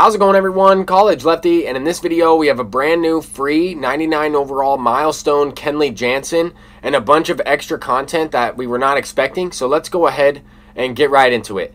How's it going everyone? College Lefty, and in this video we have a brand new free 99 overall milestone Kenley Jansen and a bunch of extra content that we were not expecting. So let's go ahead and get right into it.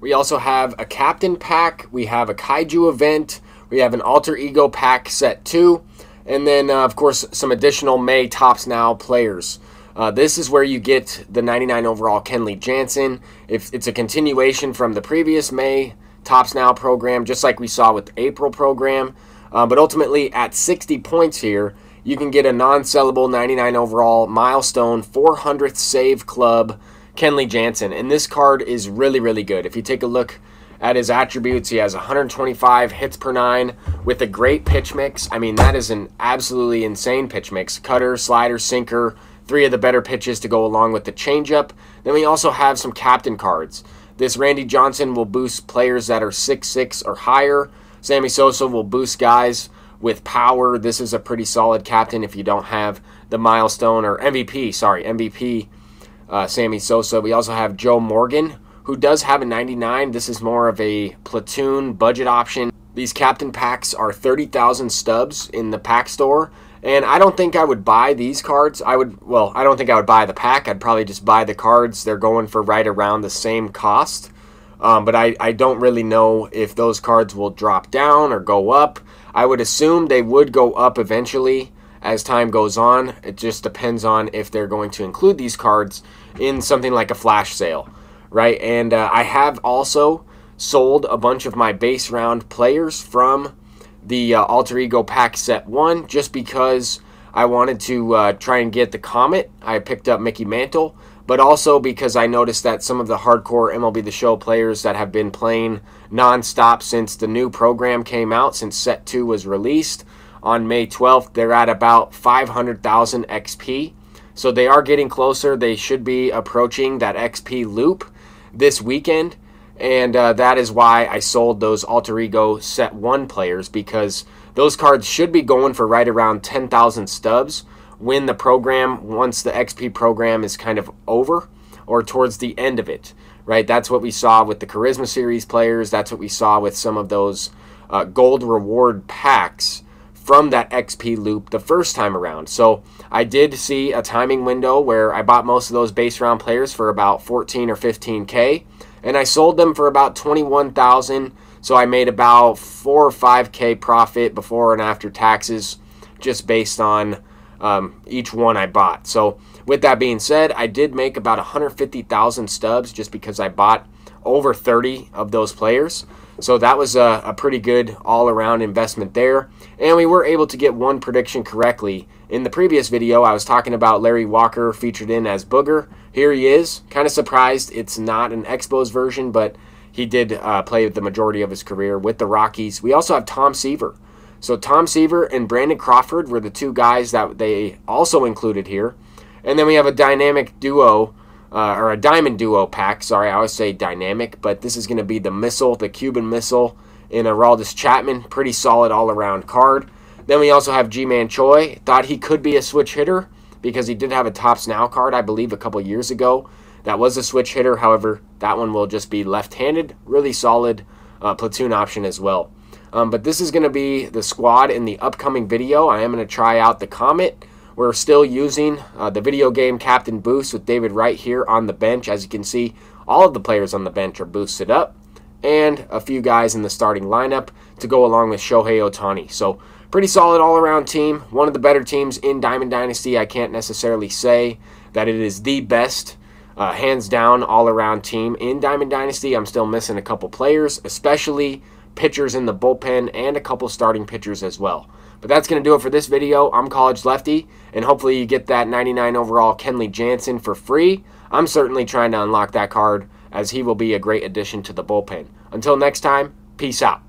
We also have a captain pack, we have a kaiju event, we have an alter ego pack set 2, and then uh, of course some additional May Topps Now players. Uh, this is where you get the 99 overall Kenley Jansen. If it's a continuation from the previous May Topps Now program, just like we saw with the April program. Uh, but ultimately, at 60 points here, you can get a non sellable 99 overall milestone 400th save club Kenley Jansen. And this card is really, really good. If you take a look at his attributes, he has 125 hits per nine with a great pitch mix. I mean, that is an absolutely insane pitch mix cutter, slider, sinker, three of the better pitches to go along with the changeup. Then we also have some captain cards. This Randy Johnson will boost players that are six six or higher. Sammy Sosa will boost guys with power. This is a pretty solid captain if you don't have the milestone or MVP, sorry, MVP uh, Sammy Sosa. We also have Joe Morgan, who does have a 99. This is more of a platoon budget option. These captain packs are 30,000 stubs in the pack store. And I don't think I would buy these cards. I would, well, I don't think I would buy the pack. I'd probably just buy the cards. They're going for right around the same cost. Um, but I, I don't really know if those cards will drop down or go up. I would assume they would go up eventually as time goes on. It just depends on if they're going to include these cards in something like a flash sale, right? And uh, I have also sold a bunch of my base round players from the uh, Alter Ego Pack Set 1 just because I wanted to uh, try and get the Comet. I picked up Mickey Mantle, but also because I noticed that some of the hardcore MLB The Show players that have been playing nonstop since the new program came out, since Set 2 was released on May 12th, they're at about 500,000 XP. So they are getting closer. They should be approaching that XP loop this weekend. And uh, that is why I sold those Alter Ego Set 1 players because those cards should be going for right around 10,000 stubs when the program, once the XP program is kind of over or towards the end of it, right? That's what we saw with the Charisma Series players. That's what we saw with some of those uh, gold reward packs from that XP loop the first time around. So I did see a timing window where I bought most of those base round players for about 14 or 15K and I sold them for about 21,000. So I made about 4 or 5k profit before and after taxes just based on um, each one I bought. So with that being said, I did make about 150,000 stubs just because I bought over 30 of those players. So that was a, a pretty good all around investment there. And we were able to get one prediction correctly. In the previous video, I was talking about Larry Walker featured in as Booger. Here he is. Kind of surprised it's not an Expos version, but he did uh, play the majority of his career with the Rockies. We also have Tom Seaver. So Tom Seaver and Brandon Crawford were the two guys that they also included here. And then we have a dynamic duo uh, or a diamond duo pack. Sorry, I always say dynamic, but this is going to be the missile, the Cuban missile in Aroldis Chapman. Pretty solid all around card. Then we also have Ji-Man Choi. Thought he could be a switch hitter because he did have a Topps Now card, I believe, a couple years ago. That was a switch hitter. However, that one will just be left handed. Really solid uh, platoon option as well. Um, but this is going to be the squad in the upcoming video. I am going to try out the Comet. We're still using uh, the video game Captain Boost with David Wright here on the bench. As you can see, all of the players on the bench are boosted up, and a few guys in the starting lineup to go along with Shohei Ohtani. So, pretty solid all around team. One of the better teams in Diamond Dynasty. I can't necessarily say that it is the best, uh, hands down, all around team in Diamond Dynasty. I'm still missing a couple players, especially pitchers in the bullpen and a couple starting pitchers as well. But that's going to do it for this video. I'm College Lefty, and hopefully you get that 99 overall Kenley Jansen for free. I'm certainly trying to unlock that card, as he will be a great addition to the bullpen. Until next time, peace out.